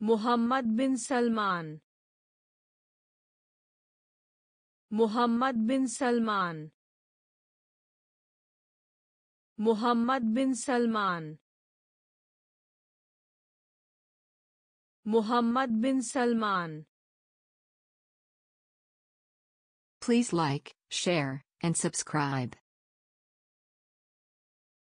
Muhammad bin Salman. Muhammad bin Salman. Muhammad bin Salman. Muhammad bin Salman. Please like, share, and subscribe.